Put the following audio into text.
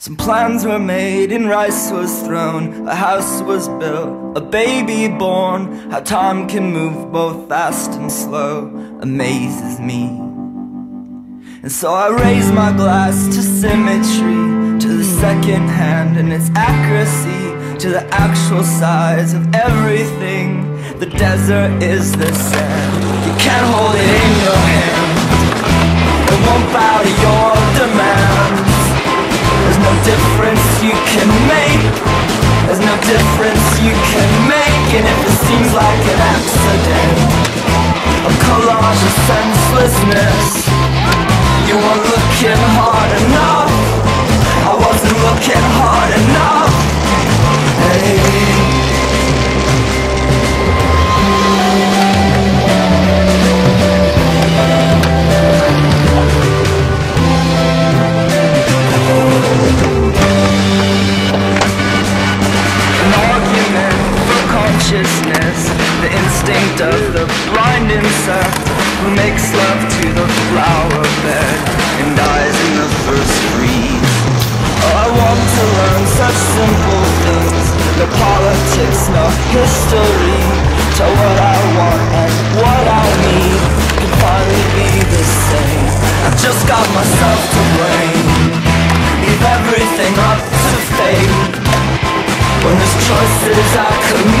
Some plans were made and rice was thrown. A house was built, a baby born. How time can move both fast and slow Amazes me. And so I raise my glass to symmetry To the second hand and its accuracy To the actual size of everything. The desert is the sand accident. A collage of senselessness. You weren't looking hard Who makes love to the flower bed And dies in the first freeze Oh, I want to learn such simple things The politics, no history To what I want and what I need Can finally be the same. I've just got myself to blame. Leave everything up to fate. When there's choices I could